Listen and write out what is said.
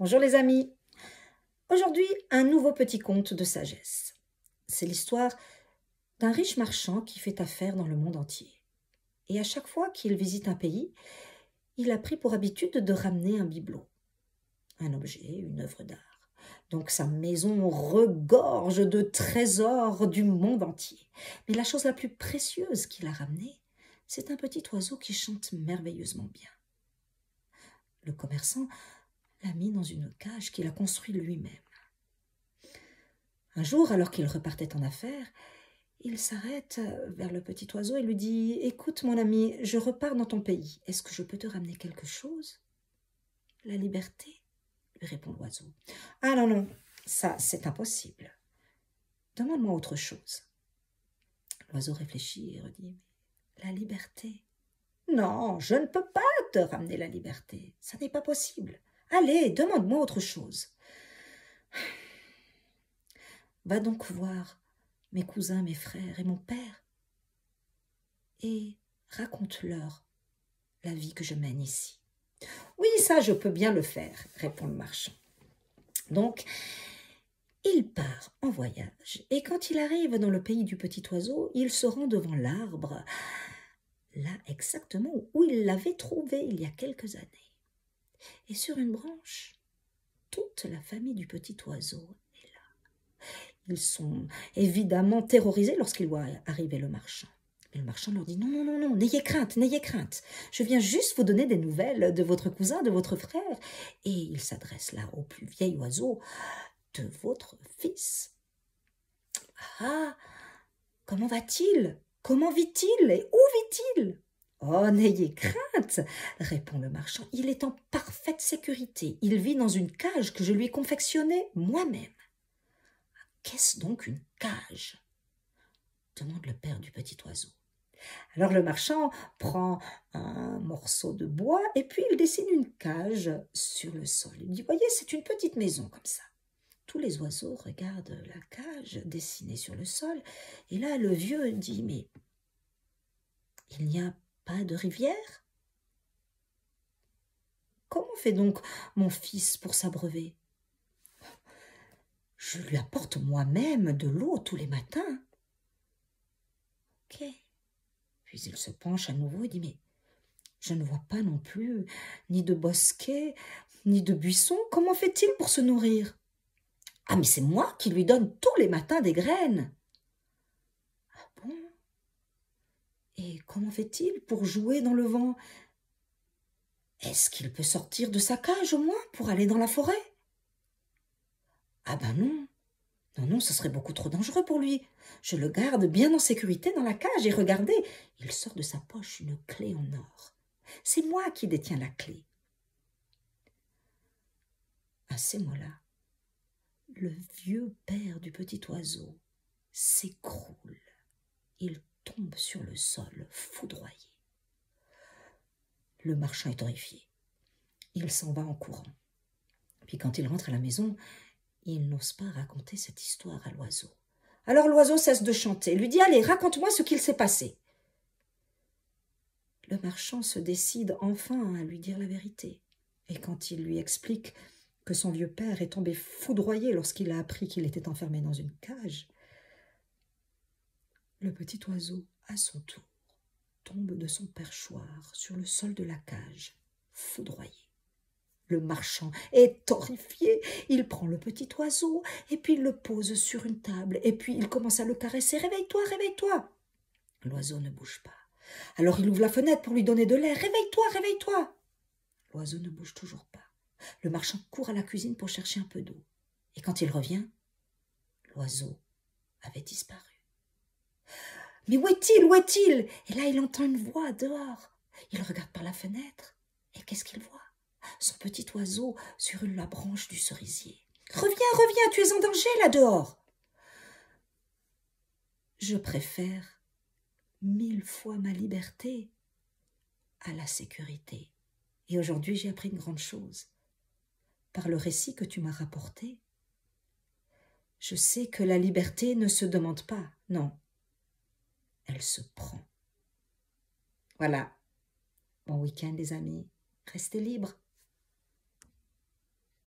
Bonjour les amis. Aujourd'hui, un nouveau petit conte de sagesse. C'est l'histoire d'un riche marchand qui fait affaire dans le monde entier. Et à chaque fois qu'il visite un pays, il a pris pour habitude de ramener un bibelot, un objet, une œuvre d'art. Donc sa maison regorge de trésors du monde entier. Mais la chose la plus précieuse qu'il a ramenée, c'est un petit oiseau qui chante merveilleusement bien. Le commerçant l'a mis dans une cage qu'il a construite lui-même. Un jour, alors qu'il repartait en affaires, il s'arrête vers le petit oiseau et lui dit Écoute, mon ami, je repars dans ton pays. Est-ce que je peux te ramener quelque chose? La liberté lui répond l'oiseau. Ah non, non, ça, c'est impossible. Demande-moi autre chose. L'oiseau réfléchit et redit La liberté Non, je ne peux pas te ramener la liberté. Ça n'est pas possible. Allez, demande-moi autre chose. Va donc voir mes cousins, mes frères et mon père, et raconte-leur la vie que je mène ici. Oui, ça, je peux bien le faire, répond le marchand. Donc, il part en voyage, et quand il arrive dans le pays du petit oiseau, il se rend devant l'arbre, là exactement où il l'avait trouvé il y a quelques années. Et sur une branche, toute la famille du petit oiseau est là. Ils sont évidemment terrorisés lorsqu'ils voient arriver le marchand. Mais le marchand leur dit Non, non, non, non, n'ayez crainte, n'ayez crainte. Je viens juste vous donner des nouvelles de votre cousin, de votre frère. Et il s'adresse là au plus vieil oiseau de votre fils. Ah Comment va-t-il? Comment vit-il? Et où vit-il? Oh, n'ayez crainte, répond le marchand. Il est en parfaite sécurité. Il vit dans une cage que je lui ai confectionnée moi-même. Qu'est-ce donc une cage? demande le père du petit oiseau. Alors le marchand prend un morceau de bois et puis il dessine une cage sur le sol. Il dit Voyez, c'est une petite maison comme ça. Tous les oiseaux regardent la cage dessinée sur le sol et là le vieux dit Mais il n'y a pas de rivière? Comment fait donc mon fils pour s'abreuver? Je lui apporte moi-même de l'eau tous les matins. Ok. Puis il se penche à nouveau et dit Mais je ne vois pas non plus ni de bosquet, ni de buisson. Comment fait-il pour se nourrir? Ah, mais c'est moi qui lui donne tous les matins des graines. Et comment fait-il pour jouer dans le vent? Est-ce qu'il peut sortir de sa cage au moins pour aller dans la forêt? Ah ben non. Non, non, ce serait beaucoup trop dangereux pour lui. Je le garde bien en sécurité dans la cage et regardez, il sort de sa poche une clé en or. C'est moi qui détiens la clé. À ces mots-là, le vieux père du petit oiseau s'écroule. Il tombe sur le sol, foudroyé. Le marchand est horrifié. Il s'en va en courant. Puis quand il rentre à la maison, il n'ose pas raconter cette histoire à l'oiseau. Alors l'oiseau cesse de chanter, lui dit Allez, raconte-moi ce qu'il s'est passé. Le marchand se décide enfin à lui dire la vérité. Et quand il lui explique que son vieux père est tombé foudroyé lorsqu'il a appris qu'il était enfermé dans une cage, le petit oiseau, à son tour, tombe de son perchoir sur le sol de la cage, foudroyé. Le marchand est horrifié. Il prend le petit oiseau et puis il le pose sur une table et puis il commence à le caresser. Réveille-toi, réveille-toi. L'oiseau ne bouge pas. Alors il ouvre la fenêtre pour lui donner de l'air. Réveille-toi, réveille-toi. L'oiseau ne bouge toujours pas. Le marchand court à la cuisine pour chercher un peu d'eau. Et quand il revient, l'oiseau avait disparu. Mais où est-il Où est-il? Et là, il entend une voix dehors. Il regarde par la fenêtre. Et qu'est-ce qu'il voit? Son petit oiseau sur la branche du cerisier. Reviens, reviens, tu es en danger là dehors. Je préfère mille fois ma liberté à la sécurité. Et aujourd'hui, j'ai appris une grande chose. Par le récit que tu m'as rapporté, je sais que la liberté ne se demande pas, non, elle se prend. Voilà. Bon week-end les amis. Restez libres.